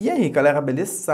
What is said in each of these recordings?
E aí galera, beleza?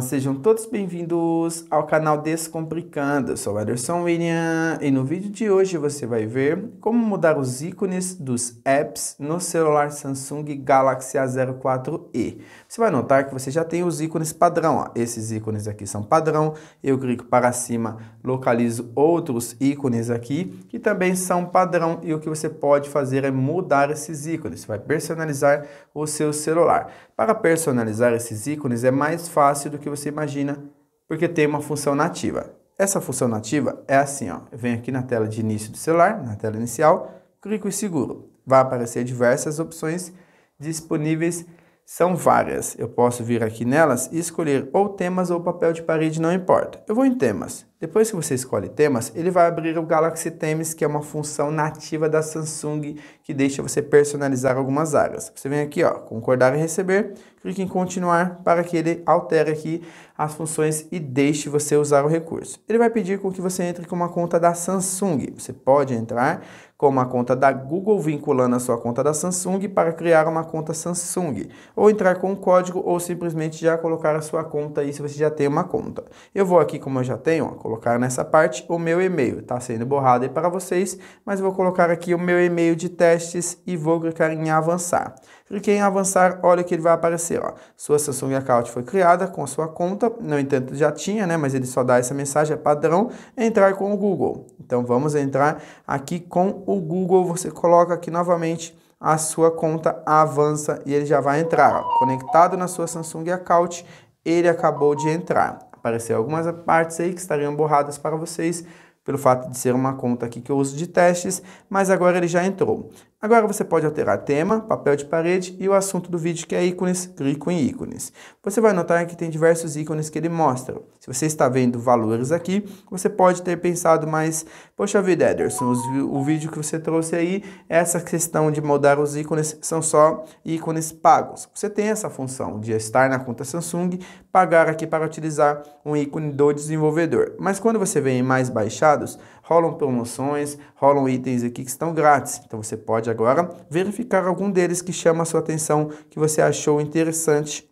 Sejam todos bem-vindos ao canal Descomplicando. Eu sou o Ederson William e no vídeo de hoje você vai ver como mudar os ícones dos apps no celular Samsung Galaxy A04e. Você vai notar que você já tem os ícones padrão. Ó. Esses ícones aqui são padrão. Eu clico para cima, localizo outros ícones aqui que também são padrão e o que você pode fazer é mudar esses ícones. Você vai personalizar o seu celular. Para personalizar esses ícones é mais fácil do que você imagina, porque tem uma função nativa. Essa função nativa é assim, ó. Eu venho aqui na tela de início do celular, na tela inicial, clico e seguro. Vai aparecer diversas opções disponíveis são várias. Eu posso vir aqui nelas e escolher ou temas ou papel de parede, não importa. Eu vou em temas. Depois que você escolhe temas, ele vai abrir o Galaxy Themes, que é uma função nativa da Samsung que deixa você personalizar algumas áreas. Você vem aqui, ó, concordar e receber, clique em continuar para que ele altere aqui as funções e deixe você usar o recurso. Ele vai pedir com que você entre com uma conta da Samsung. Você pode entrar com uma conta da Google vinculando a sua conta da Samsung para criar uma conta Samsung, ou entrar com um código ou simplesmente já colocar a sua conta aí se você já tem uma conta. Eu vou aqui como eu já tenho, ó, colocar nessa parte o meu e-mail. Está sendo borrado aí para vocês, mas vou colocar aqui o meu e-mail de testes e vou clicar em avançar. Cliquei em avançar, olha que ele vai aparecer, ó. Sua Samsung Account foi criada com sua conta, no entanto já tinha, né, mas ele só dá essa mensagem, é padrão, entrar com o Google. Então vamos entrar aqui com o Google, você coloca aqui novamente a sua conta, avança e ele já vai entrar, ó. Conectado na sua Samsung Account, ele acabou de entrar. Apareceu algumas partes aí que estariam borradas para vocês, pelo fato de ser uma conta aqui que eu uso de testes, mas agora ele já entrou. Agora você pode alterar tema, papel de parede e o assunto do vídeo que é ícones, clico em ícones. Você vai notar que tem diversos ícones que ele mostra. Se você está vendo valores aqui, você pode ter pensado mais, poxa vida Ederson, o vídeo que você trouxe aí, essa questão de mudar os ícones são só ícones pagos. Você tem essa função de estar na conta Samsung, pagar aqui para utilizar um ícone do desenvolvedor. Mas quando você vem em mais baixados, rolam promoções, rolam itens aqui que estão grátis. Então você pode agora verificar algum deles que chama a sua atenção, que você achou interessante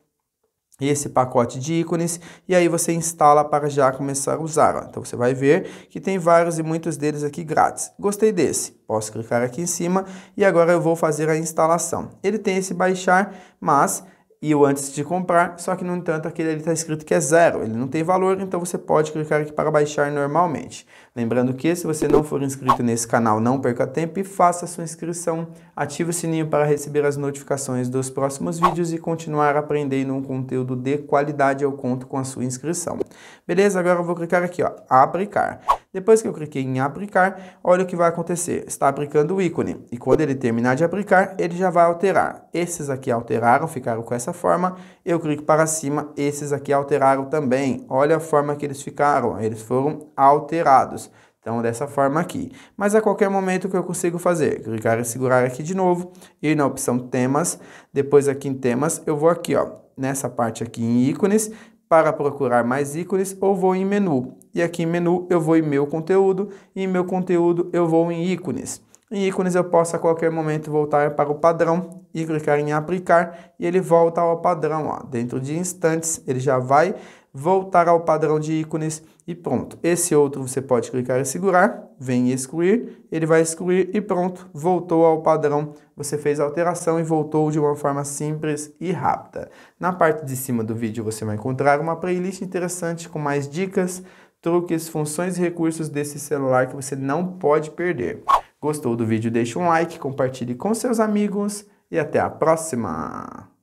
esse pacote de ícones e aí você instala para já começar a usar. Então você vai ver que tem vários e muitos deles aqui grátis. Gostei desse, posso clicar aqui em cima e agora eu vou fazer a instalação. Ele tem esse baixar, mas e o antes de comprar, só que no entanto aquele ali está escrito que é zero, ele não tem valor, então você pode clicar aqui para baixar normalmente. Lembrando que se você não for inscrito nesse canal, não perca tempo e faça sua inscrição, ative o sininho para receber as notificações dos próximos vídeos e continuar aprendendo um conteúdo de qualidade eu conto com a sua inscrição. Beleza? Agora eu vou clicar aqui, ó, aplicar. Depois que eu cliquei em aplicar, olha o que vai acontecer. Está aplicando o ícone. E quando ele terminar de aplicar, ele já vai alterar. Esses aqui alteraram, ficaram com essa forma. Eu clico para cima, esses aqui alteraram também. Olha a forma que eles ficaram. Eles foram alterados. Então, dessa forma aqui. Mas a qualquer momento que eu consigo fazer? Clicar e segurar aqui de novo, ir na opção temas, depois aqui em temas, eu vou aqui, ó, nessa parte aqui em ícones, para procurar mais ícones, ou vou em menu. E aqui em menu eu vou em meu conteúdo, e em meu conteúdo eu vou em ícones. Em ícones eu posso a qualquer momento voltar para o padrão e clicar em aplicar e ele volta ao padrão. Ó. Dentro de instantes ele já vai voltar ao padrão de ícones e pronto. Esse outro você pode clicar e segurar, vem excluir, ele vai excluir e pronto, voltou ao padrão. Você fez a alteração e voltou de uma forma simples e rápida. Na parte de cima do vídeo você vai encontrar uma playlist interessante com mais dicas, truques, funções e recursos desse celular que você não pode perder. Gostou do vídeo? Deixe um like, compartilhe com seus amigos e até a próxima!